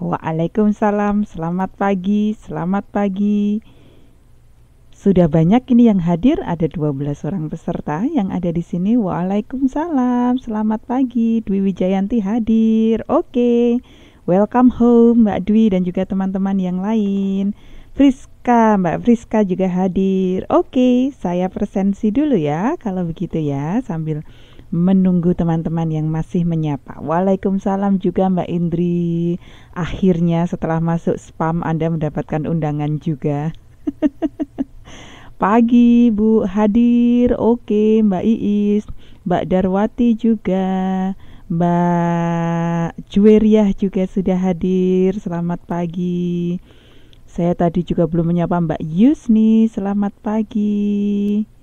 Waalaikumsalam, selamat pagi, selamat pagi. Sudah banyak ini yang hadir, ada 12 orang peserta yang ada di sini. Waalaikumsalam, selamat pagi. Dwi Wijayanti hadir. Oke. Welcome home Mbak Dwi dan juga teman-teman yang lain. Friska, Mbak Friska juga hadir. Oke, saya presensi dulu ya kalau begitu ya sambil menunggu teman-teman yang masih menyapa. Waalaikumsalam juga Mbak Indri. Akhirnya setelah masuk spam Anda mendapatkan undangan juga. Pagi Bu hadir, oke Mbak Iis, Mbak Darwati juga, Mbak Juweriah juga sudah hadir. Selamat pagi. Saya tadi juga belum menyapa Mbak Yusni. Selamat pagi.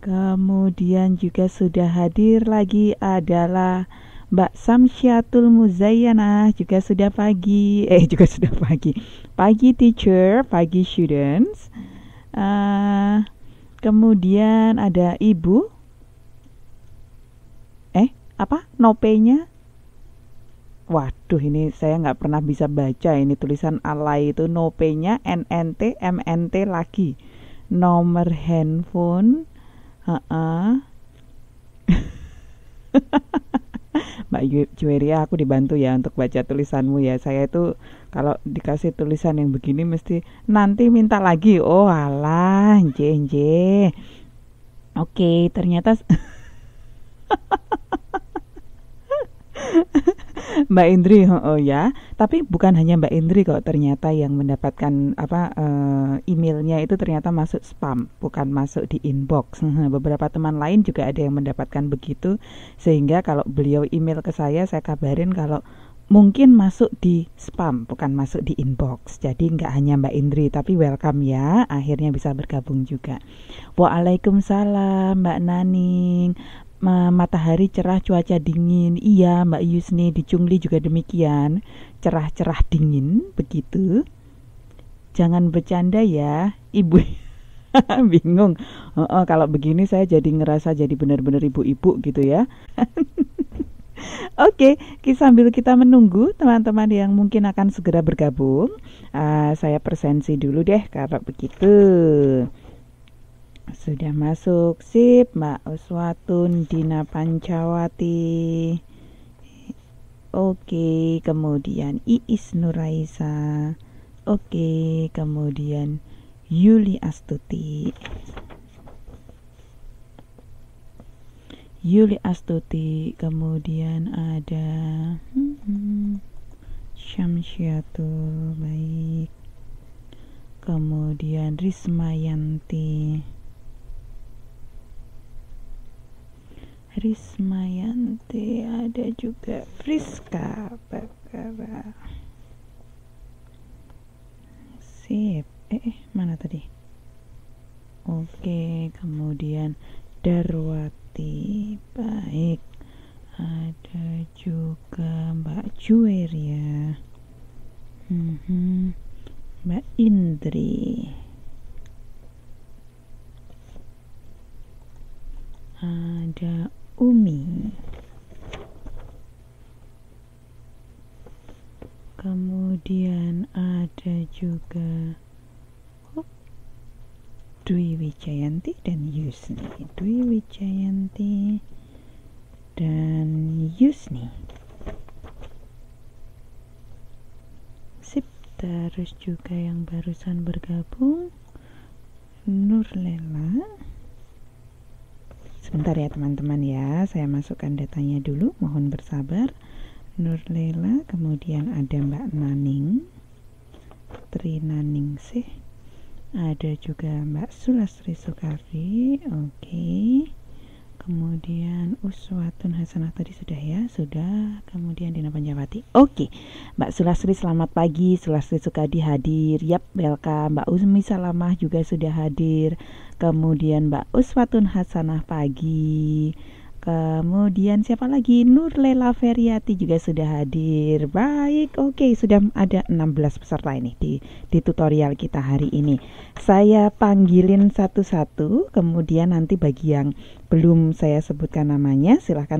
Kemudian juga sudah hadir lagi adalah Mbak Samsyatul Muzayyana juga sudah pagi, eh juga sudah pagi. Pagi teacher, pagi students. Uh, kemudian ada ibu. Eh, apa? Nopenya? Waduh, ini saya nggak pernah bisa baca ini tulisan alay itu nopenya NNT MNT lagi. Nomor handphone. -uh. Mbak Juweria aku dibantu ya untuk baca tulisanmu ya. Saya itu kalau dikasih tulisan yang begini mesti nanti minta lagi. Oh alah nje oke ternyata Mbak Indri, oh, ya. Tapi bukan hanya Mbak Indri kok ternyata yang mendapatkan apa uh, emailnya itu ternyata masuk spam, bukan masuk di inbox. Beberapa teman lain juga ada yang mendapatkan begitu, sehingga kalau beliau email ke saya, saya kabarin kalau mungkin masuk di spam, bukan masuk di inbox. Jadi nggak hanya Mbak Indri, tapi welcome ya. Akhirnya bisa bergabung juga. Waalaikumsalam Mbak Naning matahari cerah cuaca dingin. Iya Mbak Yusni di Cungli juga demikian. Cerah-cerah dingin begitu. Jangan bercanda ya ibu. Bingung. Oh, oh, kalau begini saya jadi ngerasa jadi benar-benar ibu-ibu gitu ya. Oke, okay, sambil kita menunggu teman-teman yang mungkin akan segera bergabung, uh, saya presensi dulu deh kalau begitu. Sudah masuk. Sip Mbak Uswatun Dina Pancawati Oke kemudian Iis Nuraisa. Oke kemudian Yuli Astuti. Yuli Astuti kemudian ada hmm, Syamsyatul baik. Kemudian Rismayanti Rismayanti ada juga Friska Bakara sip. Eh, eh mana tadi? Oke kemudian Darwati baik. Ada juga Mbak Juweria hmm, Mbak Indri ada Umi kemudian ada juga oh, Dwi Wijayanti dan Yusni. Dwi Wijayanti dan Yusni. Sip terus juga yang barusan bergabung Nurlela Sebentar ya teman-teman ya, saya masukkan datanya dulu, mohon bersabar. Nur Lela, kemudian ada Mbak Naning, Tri Naning sih. Ada juga Mbak Sulasri Sukari, oke. Okay kemudian Uswatun Hasanah tadi sudah ya? Sudah. Kemudian Dina Panjawati. Oke. Mbak Sulasri selamat pagi. Sulasri Sukadi hadir. Yap welcome. Mbak Usmi Salamah juga sudah hadir. Kemudian Mbak Uswatun Hasanah pagi Kemudian siapa lagi? Nur Lela Feriati juga sudah hadir. Baik, oke, sudah ada 16 peserta ini di di tutorial kita hari ini. Saya panggilin satu-satu, kemudian nanti bagi yang belum saya sebutkan namanya silahkan